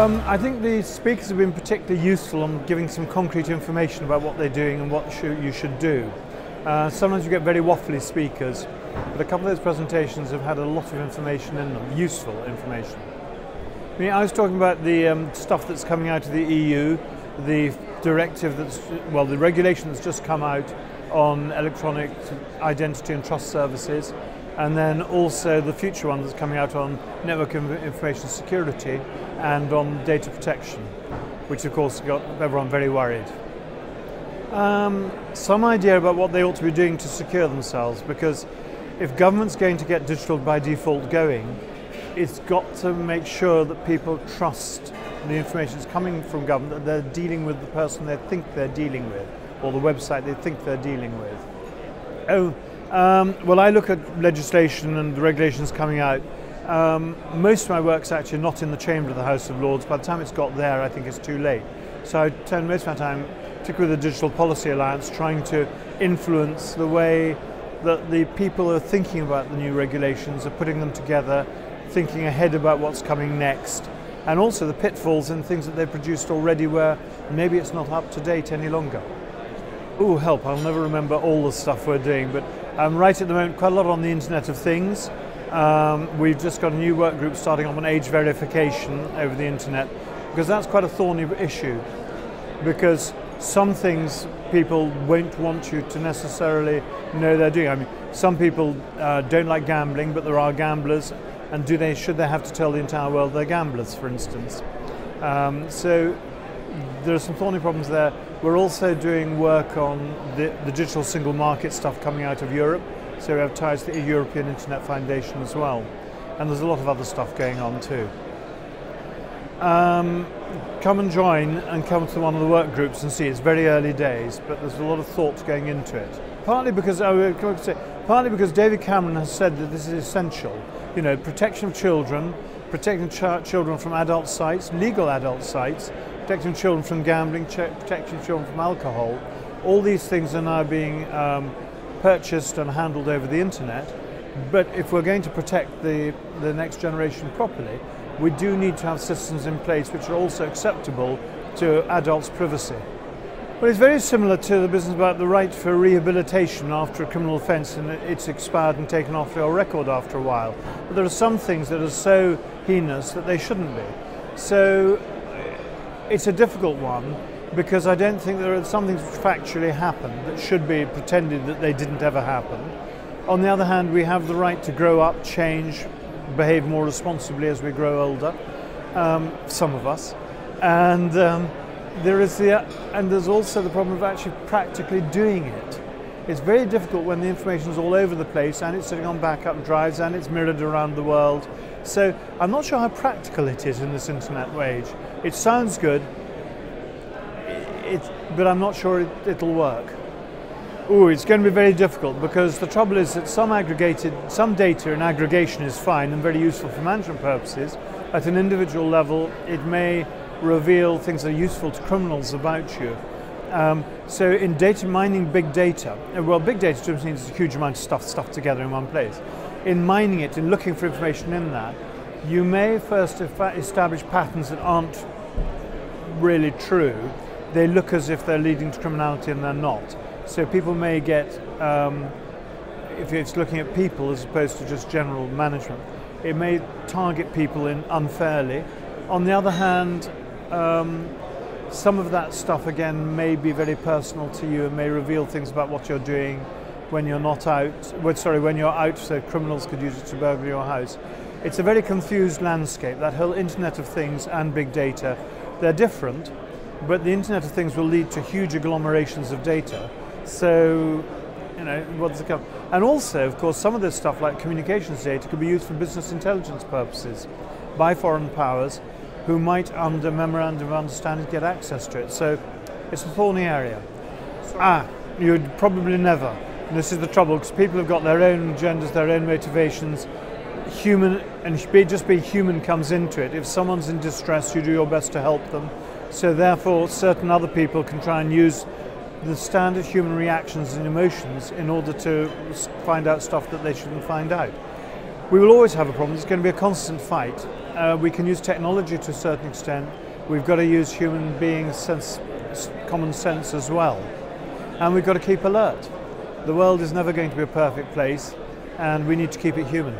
Um, I think the speakers have been particularly useful on giving some concrete information about what they're doing and what you should do. Uh, sometimes you get very waffly speakers, but a couple of those presentations have had a lot of information in them, useful information. I, mean, I was talking about the um, stuff that's coming out of the EU, the directive that's, well, the regulation that's just come out on electronic identity and trust services, and then also the future one that's coming out on network information security and on data protection, which of course got everyone very worried. Um, some idea about what they ought to be doing to secure themselves because if government's going to get digital by default going, it's got to make sure that people trust the information that's coming from government, that they're dealing with the person they think they're dealing with, or the website they think they're dealing with. Oh, um, well, I look at legislation and the regulations coming out. Um, most of my work's actually not in the chamber of the House of Lords. By the time it's got there, I think it's too late. So I spend most of my time, particularly with the Digital Policy Alliance, trying to influence the way that the people are thinking about the new regulations, are putting them together, thinking ahead about what's coming next, and also the pitfalls and things that they've produced already where maybe it's not up to date any longer. Oh, help, I'll never remember all the stuff we're doing, but um, right at the moment, quite a lot on the Internet of Things. Um, we've just got a new work group starting on age verification over the internet because that's quite a thorny issue. Because some things people won't want you to necessarily know they're doing. I mean, some people uh, don't like gambling, but there are gamblers, and do they should they have to tell the entire world they're gamblers, for instance? Um, so there are some thorny problems there. We're also doing work on the, the, digital single market stuff coming out of Europe. So we have ties to the European Internet Foundation as well. And there's a lot of other stuff going on too. Um, come and join and come to one of the work groups and see. It's very early days, but there's a lot of thought going into it. Partly because, I say, partly because David Cameron has said that this is essential. You know, protection of children, protecting ch children from adult sites, legal adult sites, protecting children from gambling, protecting children from alcohol. All these things are now being um, purchased and handled over the internet. But if we're going to protect the, the next generation properly, we do need to have systems in place which are also acceptable to adults' privacy. Well, it's very similar to the business about the right for rehabilitation after a criminal offence and it's expired and taken off your record after a while. But there are some things that are so heinous that they shouldn't be. So it's a difficult one because I don't think there are some things which factually happened that should be pretended that they didn't ever happen. On the other hand, we have the right to grow up, change, behave more responsibly as we grow older, um, some of us. And um, there is the, and there's also the problem of actually practically doing it. It's very difficult when the information is all over the place and it's sitting on backup drives and it's mirrored around the world. So I'm not sure how practical it is in this internet age. It sounds good, it, but I'm not sure it, will work. Oh, it's going to be very difficult because the trouble is that some aggregated, some data in aggregation is fine and very useful for management purposes. At an individual level, it may reveal things that are useful to criminals about you. Um, so in data mining big data, uh, well, big data just means a huge amount of stuff stuffed together in one place. In mining it and looking for information in that, you may first establish patterns that aren't really true. They look as if they're leading to criminality and they're not. So people may get, um, if it's looking at people as opposed to just general management, it may target people in unfairly. On the other hand, um, some of that stuff again may be very personal to you and may reveal things about what you're doing when you're not out. Well, sorry, when you're out, so criminals could use it to burgle your house. It's a very confused landscape, that whole Internet of Things and big data. They're different, but the Internet of Things will lead to huge agglomerations of data. So, you know, what's the come? And also, of course, some of this stuff, like communications data, could be used for business intelligence purposes by foreign powers who might, under memorandum of understanding, get access to it. So, it's a thorny area. Sorry. Ah, you'd probably never. And this is the trouble because people have got their own agendas, their own motivations human and just being human comes into it. If someone's in distress, you do your best to help them. So therefore, certain other people can try and use the standard human reactions and emotions in order to find out stuff that they shouldn't find out. We will always have a problem. It's going to be a constant fight. Uh, we can use technology to a certain extent. We've got to use human beings' sense, common sense as well. And we've got to keep alert. The world is never going to be a perfect place, and we need to keep it human.